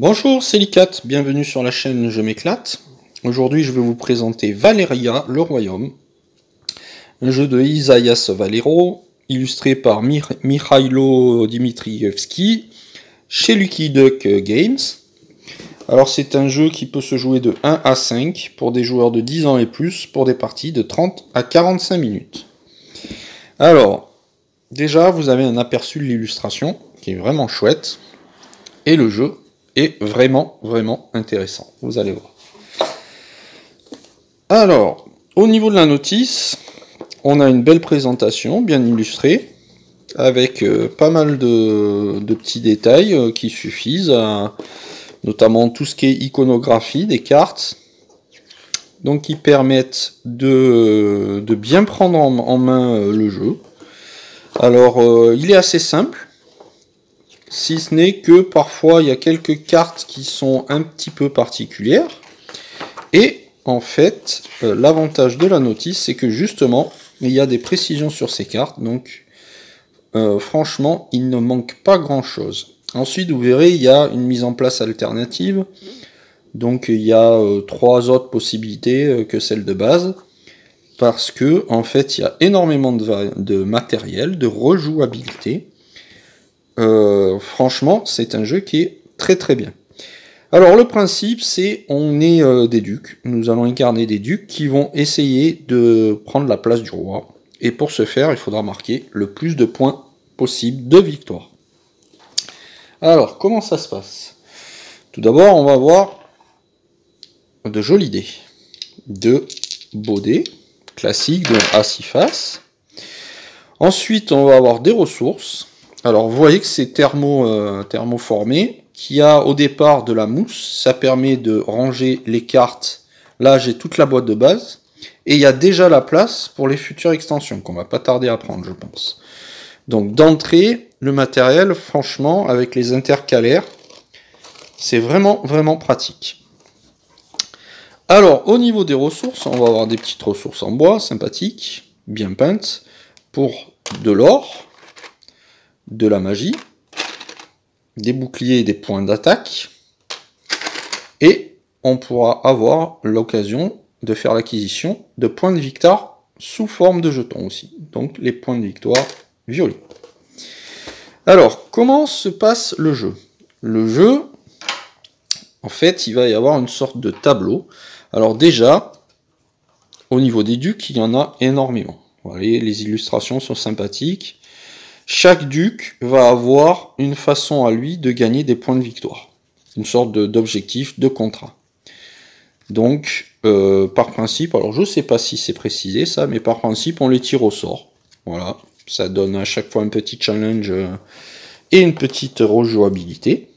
Bonjour, c'est Licat, bienvenue sur la chaîne Je m'éclate. Aujourd'hui, je vais vous présenter Valeria, le royaume, un jeu de Isaias Valero, illustré par Mikhailo Dimitrievski, chez Lucky Duck Games. Alors c'est un jeu qui peut se jouer de 1 à 5 pour des joueurs de 10 ans et plus pour des parties de 30 à 45 minutes. Alors, déjà vous avez un aperçu de l'illustration qui est vraiment chouette et le jeu est vraiment vraiment intéressant, vous allez voir. Alors, au niveau de la notice, on a une belle présentation, bien illustrée, avec euh, pas mal de, petits détails euh, qui suffisent, notamment tout ce qui est iconographie des cartes, donc qui permettent de, bien prendre en, main euh, le jeu. Alors, il est assez simple, si ce n'est que parfois il y a quelques cartes qui sont un petit peu particulières, et en fait, l'avantage de la notice, c'est que justement, il y a des précisions sur ces cartes, donc euh, franchement, il ne manque pas grand chose. Ensuite, vous verrez, il y a une mise en place alternative. Donc il y a euh, trois autres possibilités euh, que celle de base. Parce que en fait, il y a énormément de, matériel, de rejouabilité. Franchement, c'est un jeu qui est très très bien. Alors le principe, c'est on est des ducs. Nous allons incarner des ducs qui vont essayer de prendre la place du roi. Et pour ce faire, il faudra marquer le plus de points possible de victoire. Alors, comment ça se passe? Tout d'abord, on va voir de jolis dés. De beaux dés, classiques, de à 6 faces. Ensuite, on va avoir des ressources. Alors, vous voyez que c'est thermo, euh, thermoformé, qui a au départ de la mousse. Ça permet de ranger les cartes. Là, j'ai toute la boîte de base. Et il y a déjà la place pour les futures extensions, qu'on va pas tarder à prendre, je pense. Donc d'entrée, le matériel, franchement, avec les intercalaires, c'est vraiment, vraiment pratique. Alors, au niveau des ressources, on va avoir des petites ressources en bois, sympathiques, bien peintes, pour de l'or, de la magie, des boucliers et des points d'attaque, et on pourra avoir l'occasion de faire l'acquisition de points de victoire sous forme de jetons aussi. Donc les points de victoire violets. Alors, comment se passe le jeu? Le jeu, en fait, il va y avoir une sorte de tableau. Alors déjà, au niveau des ducs, il y en a énormément. Vous voyez, les illustrations sont sympathiques. Chaque duc va avoir une façon à lui de gagner des points de victoire. Une sorte d'objectif, de contrat. Donc, euh, par principe, alors je ne sais pas si c'est précisé ça, mais par principe, on les tire au sort. Voilà, ça donne à chaque fois un petit challenge euh, et une petite rejouabilité.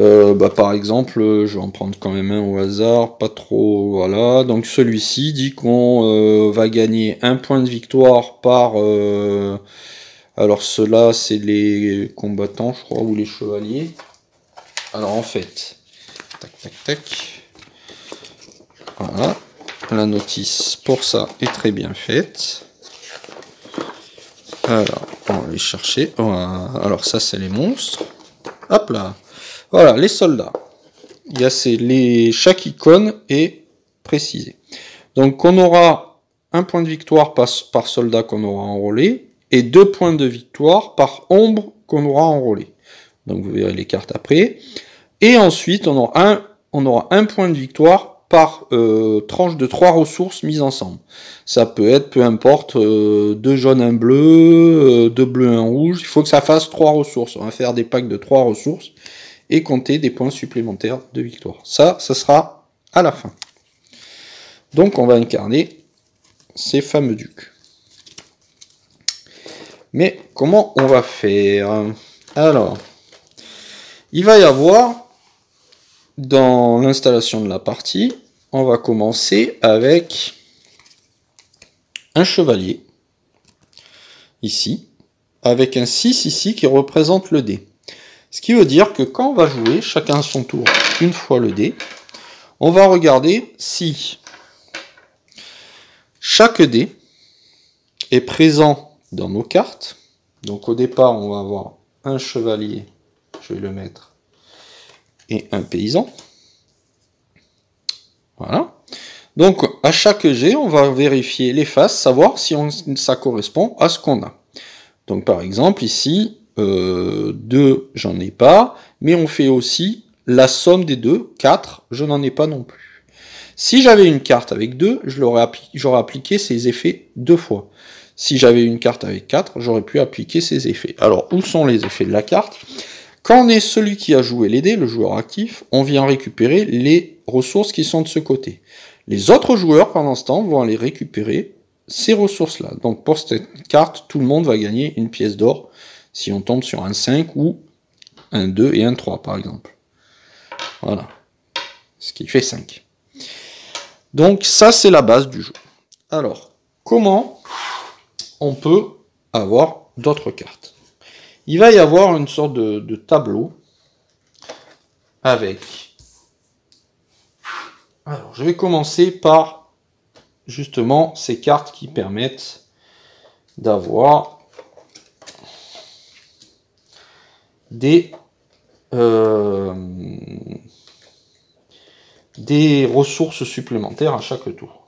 Euh, bah, par exemple, je vais en prendre quand même un au hasard, pas trop, voilà. Donc celui-ci dit qu'on va gagner un point de victoire par... alors cela, c'est les combattants, je crois, ou les chevaliers. Alors en fait, tac, tac, tac. Voilà. La notice pour ça est très bien faite. Alors, on va aller chercher. Alors, ça, c'est les monstres. Hop là. Voilà, les soldats. Il y a ces, les, chaque icône est précisée. Donc, on aura un point de victoire par soldat qu'on aura enrôlé et deux points de victoire par ombre qu'on aura enrôlé. Donc, vous verrez les cartes après. Et ensuite, on aura un, point de victoire par euh, tranche de trois ressources mises ensemble. Ça peut être, peu importe, euh, deux jaunes, un bleu, euh, deux bleus, un rouge. Il faut que ça fasse trois ressources. On va faire des packs de trois ressources et compter des points supplémentaires de victoire. Ça, ça sera à la fin. Donc on va incarner ces fameux ducs. Mais comment on va faire? Alors, il va y avoir dans l'installation de la partie, on va commencer avec un chevalier, ici, avec un 6 ici qui représente le dé. Ce qui veut dire que quand on va jouer, chacun à son tour, une fois le dé, on va regarder si chaque dé est présent dans nos cartes. Donc au départ, on va avoir un chevalier, je vais le mettre et un paysan. Voilà. Donc à chaque jet, on va vérifier les faces, savoir si ça correspond à ce qu'on a. Donc par exemple ici, 2, euh, j'en ai pas, mais on fait aussi la somme des deux, 4, je n'en ai pas non plus. Si j'avais une carte avec 2, j'aurais appliqué ces effets deux fois. Si j'avais une carte avec 4, j'aurais pu appliquer ces effets. Alors, où sont les effets de la carte? Quand on est celui qui a joué les dés, le joueur actif, on vient récupérer les ressources qui sont de ce côté. Les autres joueurs, pendant ce temps, vont aller récupérer ces ressources-là. Donc pour cette carte, tout le monde va gagner une pièce d'or si on tombe sur un 5 ou un 2 et un 3 par exemple. Voilà. Ce qui fait 5. Donc ça c'est la base du jeu. Alors, comment on peut avoir d'autres cartes Il va y avoir une sorte de, tableau avec... Alors, je vais commencer par justement ces cartes qui permettent d'avoir des, euh, des ressources supplémentaires à chaque tour.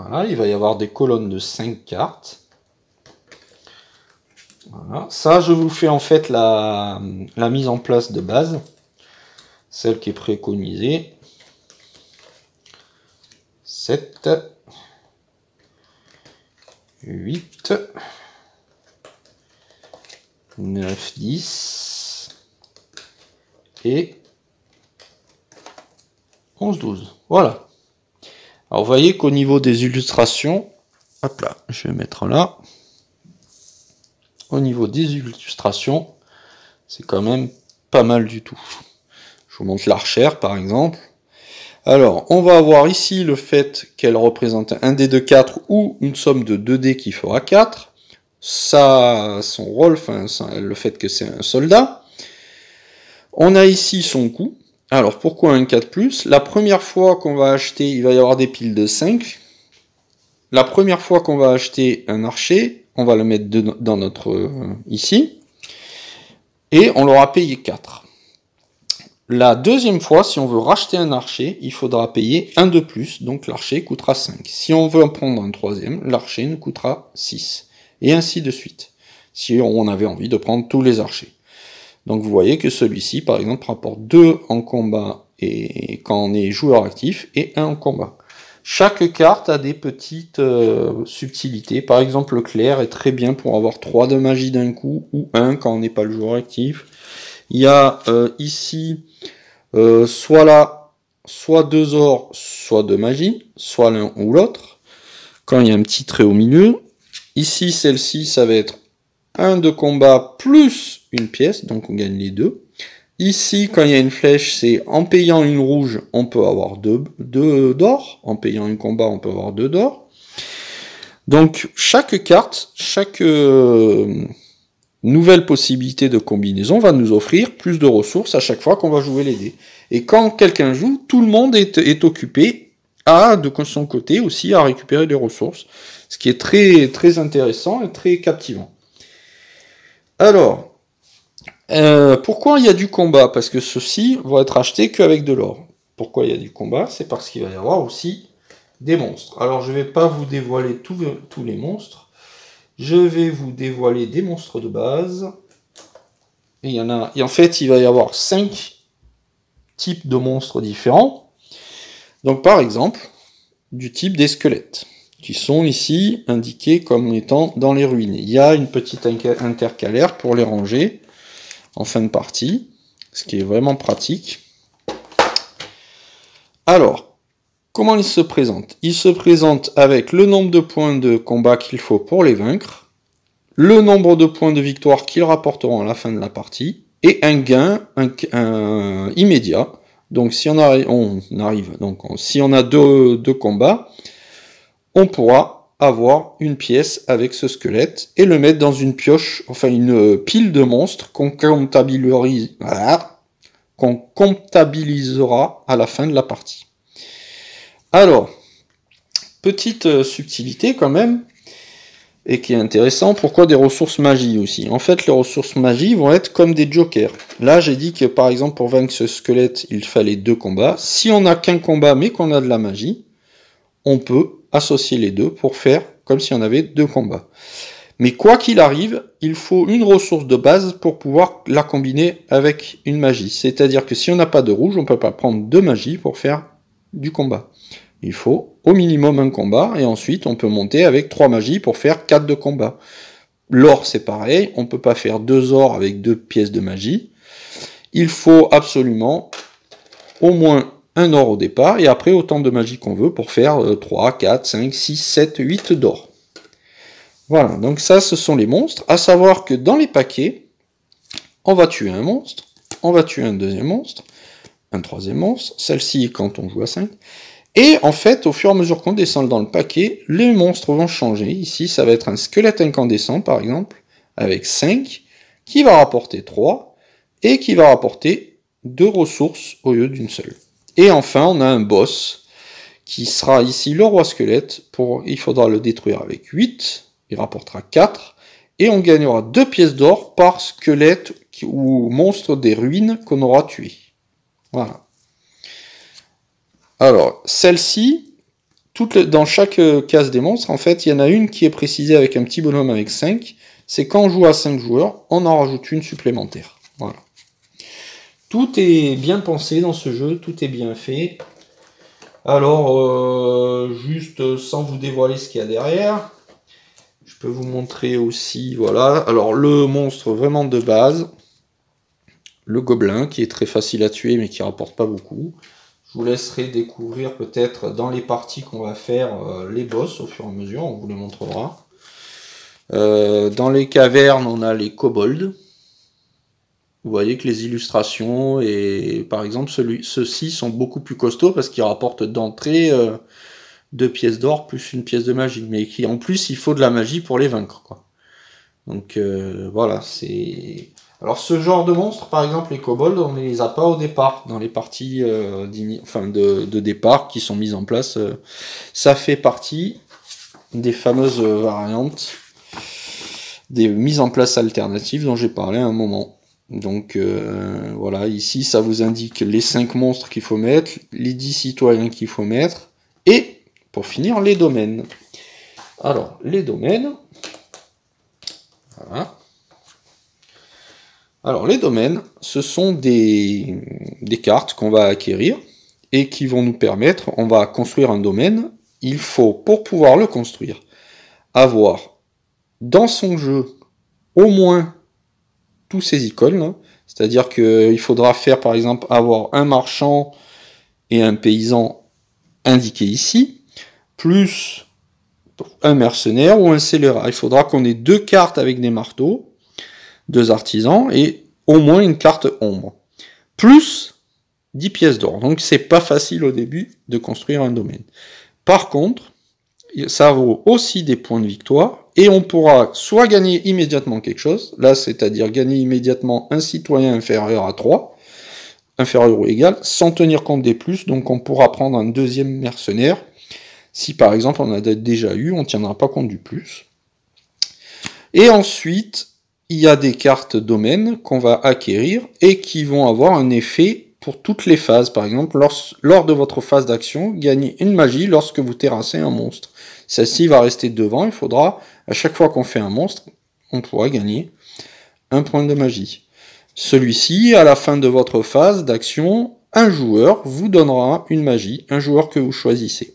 Voilà, il va y avoir des colonnes de 5 cartes. Voilà. Ça, je vous fais en fait la, la mise en place de base, celle qui est préconisée. 7, 8, 9, 10 et 11, 12. Voilà. Alors vous voyez qu'au niveau des illustrations, hop là, je vais mettre là. Au niveau des illustrations, c'est quand même pas mal du tout. Je vous montre l'archère par exemple. Alors, on va avoir ici le fait qu'elle représente un dé de 4 ou une somme de 2 dés qui fera 4. Ça, son rôle, le fait que c'est un soldat. On a ici son coût. Alors, pourquoi un 4+, La première fois qu'on va acheter, il va y avoir des piles de 5. La première fois qu'on va acheter un archer, on va le mettre dans notre... Euh, ici. Et on l'aura payé 4. La deuxième fois, si on veut racheter un archer, il faudra payer un de plus, donc l'archer coûtera 5. Si on veut en prendre un troisième, l'archer ne coûtera 6. Et ainsi de suite, si on avait envie de prendre tous les archers. Donc vous voyez que celui-ci, par exemple, rapporte 2 en combat et quand on est joueur actif, et 1 en combat. Chaque carte a des petites euh, subtilités. Par exemple, le clair est très bien pour avoir 3 de magie d'un coup, ou 1 quand on n'est pas le joueur actif. Il y a euh, ici euh, soit là, soit deux ors, soit de magie, soit l'un ou l'autre. Quand il y a un petit trait au milieu. Ici, celle-ci, ça va être un de combat plus une pièce, donc on gagne les deux. Ici, quand il y a une flèche, c'est en payant une rouge, on peut avoir deux, d'or. En payant un combat, on peut avoir deux d'or. Donc chaque carte, chaque euh, nouvelle possibilité de combinaison va nous offrir plus de ressources à chaque fois qu'on va jouer les dés. Et quand quelqu'un joue, tout le monde est, occupé à, de son côté aussi, à récupérer des ressources. Ce qui est très intéressant et très captivant. Alors, euh, pourquoi il y a du combat? Parce que ceux-ci vont être achetés qu'avec de l'or. Pourquoi il y a du combat? C'est parce qu'il va y avoir aussi des monstres. Alors je ne vais pas vous dévoiler tous les monstres. Je vais vous dévoiler des monstres de base. Et il y en a. Et en fait, il va y avoir 5 types de monstres différents. Donc par exemple, du type des squelettes, qui sont ici indiqués comme étant dans les ruines. Il y a une petite intercalaire pour les ranger en fin de partie, ce qui est vraiment pratique. Alors, Comment il se présente Il se présente avec le nombre de points de combat qu'il faut pour les vaincre, le nombre de points de victoire qu'ils rapporteront à la fin de la partie, et un gain immédiat. Donc si on, arrive, on arrive, donc si on a deux, deux combats, on pourra avoir une pièce avec ce squelette et le mettre dans une pioche, enfin une pile de monstres qu'on comptabilisera, qu'on comptabilisera à la fin de la partie. Alors, petite euh, subtilité quand même. et qui est intéressant. Pourquoi des ressources magie aussi? En fait, les ressources magie vont être comme des jokers. Là, j'ai dit que par exemple, pour vaincre ce squelette, il fallait deux combats. Si on n'a qu'un combat mais qu'on a de la magie, on peut associer les deux pour faire comme si on avait deux combats. Mais quoi qu'il arrive, il faut une ressource de base pour pouvoir la combiner avec une magie. C'est-à-dire que si on n'a pas de rouge, on ne peut pas prendre deux magies pour faire du combat. Il faut au minimum un combat, et ensuite on peut monter avec trois magies pour faire quatre de combat. L'or c'est pareil, on ne peut pas faire deux ors avec deux pièces de magie. Il faut absolument au moins un or au départ, et après autant de magie qu'on veut pour faire 3, 4, 5, 6, 7, 8 d'or. Voilà, donc ça ce sont les monstres. À savoir que dans les paquets, on va tuer un monstre, on va tuer un deuxième monstre, un troisième monstre, celle-ci quand on joue à 5, et en fait, au fur et à mesure qu'on descend dans le paquet, les monstres vont changer. Ici, ça va être un squelette incandescent, par exemple, avec 5, qui va rapporter 3, et qui va rapporter 2 ressources au lieu d'une seule. Et enfin, on a un boss, qui sera ici le roi squelette. Il faudra le détruire avec 8, il rapportera 4, et on gagnera 2 pièces d'or par squelette ou monstre des ruines qu'on aura tué. Voilà. Alors, celle-ci, dans chaque case des monstres, en fait, il y en a une qui est précisée avec un petit bonhomme avec 5. C'est quand on joue à 5 joueurs, on en rajoute une supplémentaire. Voilà. Tout est bien pensé dans ce jeu, tout est bien fait. Alors, euh, juste sans vous dévoiler ce qu'il y a derrière, je peux vous montrer aussi, voilà. Alors, le monstre vraiment de base, le gobelin, qui est très facile à tuer mais qui rapporte pas beaucoup. Je vous laisserai découvrir peut-être dans les parties qu'on va faire euh, les boss au fur et à mesure, on vous les montrera. Euh, dans les cavernes, on a les kobolds. Vous voyez que les illustrations, et par exemple ceux-ci sont beaucoup plus costauds parce qu'ils rapportent d'entrée euh, deux pièces d'or plus une pièce de magie. Mais qui en plus il faut de la magie pour les vaincre. Quoi. Donc voilà, c'est alors ce genre de monstres, par exemple les kobolds, on ne les a pas au départ, dans les parties euh, enfin, de, départ qui sont mises en place. Euh, ça fait partie des fameuses variantes, des mises en place alternatives dont j'ai parlé à un moment. Donc euh, voilà, ici ça vous indique les 5 monstres qu'il faut mettre, les 10 citoyens qu'il faut mettre, et pour finir les domaines. Alors les domaines. Alors les domaines, ce sont des, cartes qu'on va acquérir et qui vont nous permettre, on va construire un domaine, il faut pour pouvoir le construire avoir dans son jeu au moins tous ces icônes, hein. c'est-à-dire qu'il faudra faire par exemple avoir un marchand et un paysan indiqués ici, plus un mercenaire ou un scélérat. Il faudra qu'on ait deux cartes avec des marteaux, deux artisans et au moins une carte ombre. Plus 10 pièces d'or. Donc c'est pas facile au début de construire un domaine. Par contre, ça vaut aussi des points de victoire et on pourra soit gagner immédiatement quelque chose, là c'est-à-dire gagner immédiatement un citoyen inférieur à 3, inférieur ou égal, sans tenir compte des plus, donc on pourra prendre un deuxième mercenaire. Si par exemple on a déjà eu, on ne tiendra pas compte du plus. Et ensuite, il y a des cartes domaines qu'on va acquérir et qui vont avoir un effet pour toutes les phases. Par exemple, lors, de votre phase d'action, gagnez une magie lorsque vous terrassez un monstre. Celle-ci va rester devant, il faudra, à chaque fois qu'on fait un monstre, on pourra gagner un point de magie. Celui-ci, à la fin de votre phase d'action, un joueur vous donnera une magie, un joueur que vous choisissez.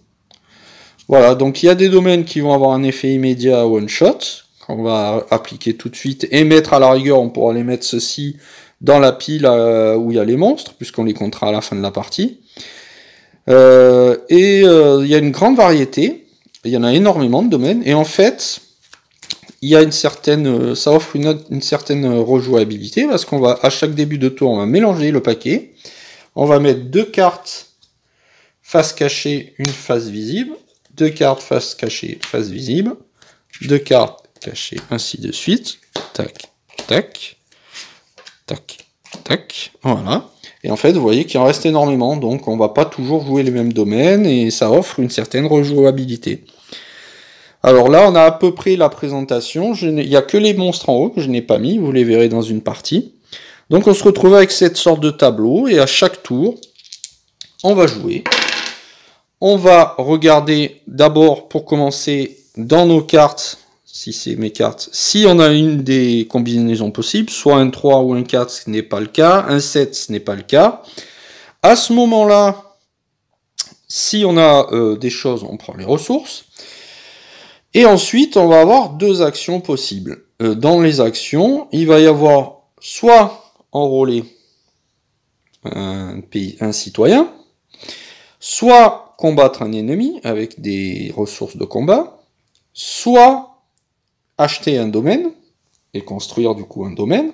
Voilà, donc il y a des domaines qui vont avoir un effet immédiat one shot, qu'on va appliquer tout de suite, et mettre à la rigueur, on pourra les mettre ceci dans la pile euh, où il y a les monstres, puisqu'on les comptera à la fin de la partie. Euh, et euh, il y a une grande variété, il y en a énormément de domaines, et en fait, il y a une certaine, ça offre une, certaine rejouabilité, parce qu'on va, à chaque début de tour, on va mélanger le paquet, on va mettre deux cartes face cachée, une face visible, deux cartes face cachée, face visible, deux cartes caché, ainsi de suite. Tac, tac, tac, tac, voilà. Et en fait, vous voyez qu'il en reste énormément, donc on va pas toujours jouer les mêmes domaines, et ça offre une certaine rejouabilité. Alors là, on a à peu près la présentation. Il n'y a que les monstres en haut que je n'ai pas mis, vous les verrez dans une partie. Donc on se retrouve avec cette sorte de tableau, et à chaque tour, on va jouer. On va regarder d'abord, pour commencer, dans nos cartes, si c'est mes cartes, si on a une des combinaisons possibles, soit un 3 ou un 4, ce n'est pas le cas, un 7, ce n'est pas le cas. À ce moment-là, si on a euh, des choses, on prend les ressources. Et ensuite, on va avoir deux actions possibles. Euh, dans les actions, il va y avoir soit enrôler un, pays, un citoyen, soit combattre un ennemi avec des ressources de combat, soit acheter un domaine et construire du coup un domaine,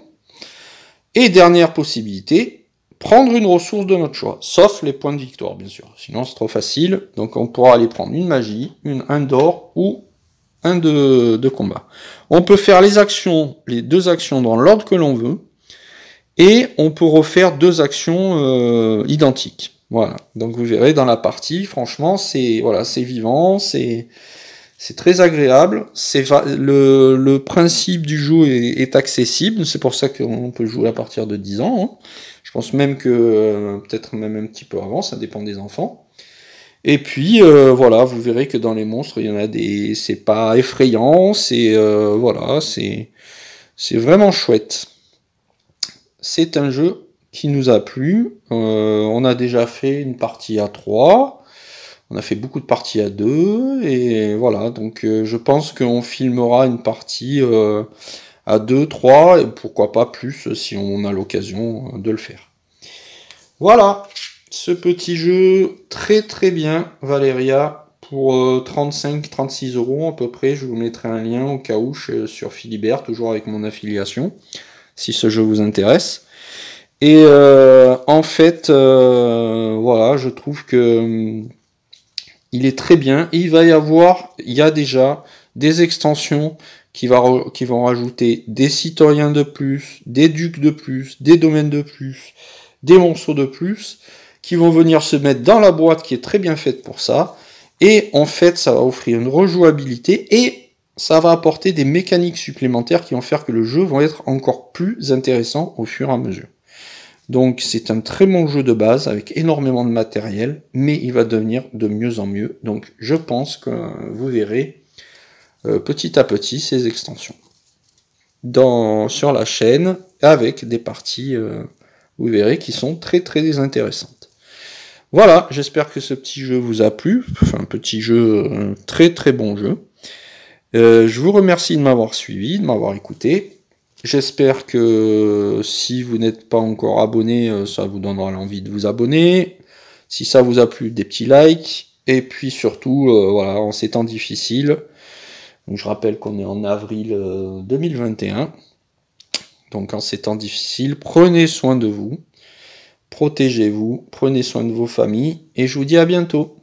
et dernière possibilité, prendre une ressource de notre choix, sauf les points de victoire bien sûr, sinon c'est trop facile, donc on pourra aller prendre une magie, une, un d'or ou un de, de combat. On peut faire les actions, les deux actions dans l'ordre que l'on veut, et on peut refaire deux actions euh, identiques. Voilà. Donc vous verrez dans la partie, franchement, c'est voilà, c'est vivant, c'est c'est très agréable. C'est le, le, principe du jeu est, accessible. C'est pour ça qu'on peut jouer à partir de 10 ans. Hein. Je pense même que euh, peut-être même un petit peu avant, ça dépend des enfants. Et puis euh, voilà, vous verrez que dans les monstres, il y en a des, c'est pas effrayant, c'est euh, voilà, c'est c'est vraiment chouette. C'est un jeu qui nous a plu. Euh, on a déjà fait une partie à 3. On a fait beaucoup de parties à 2. Et voilà, donc je pense qu'on filmera une partie à 2, 3, et pourquoi pas plus si on a l'occasion de le faire. Voilà, ce petit jeu très très bien, Valeria, pour 35-36 euros à peu près. Je vous mettrai un lien au cas où sur Philibert, toujours avec mon affiliation, si ce jeu vous intéresse. Et euh, en fait, euh, voilà, je trouve que hum, il est très bien. il va y avoir, il y a déjà des extensions qui, qui vont rajouter des citoyens de plus, des ducs de plus, des domaines de plus, des monstres de plus, qui vont venir se mettre dans la boîte qui est très bien faite pour ça. Et en fait, ça va offrir une rejouabilité et ça va apporter des mécaniques supplémentaires qui vont faire que le jeu va être encore plus intéressant au fur et à mesure. Donc c'est un très bon jeu de base avec énormément de matériel, mais il va devenir de mieux en mieux. Donc je pense que vous verrez euh, petit à petit ces extensions dans, sur la chaîne avec des parties, euh, vous verrez, qui sont très très intéressantes. Voilà, j'espère que ce petit jeu vous a plu. Enfin, un petit jeu, un très très bon jeu. Euh, je vous remercie de m'avoir suivi, de m'avoir écouté. J'espère que si vous n'êtes pas encore abonné, euh, ça vous donnera l'envie de vous abonner. Si ça vous a plu, des petits likes. Et puis surtout, euh, voilà, en ces temps difficiles, je rappelle qu'on est en avril 2021. Euh, Donc en ces temps difficiles, prenez soin de vous, protégez-vous, prenez soin de vos familles, et je vous dis à bientôt.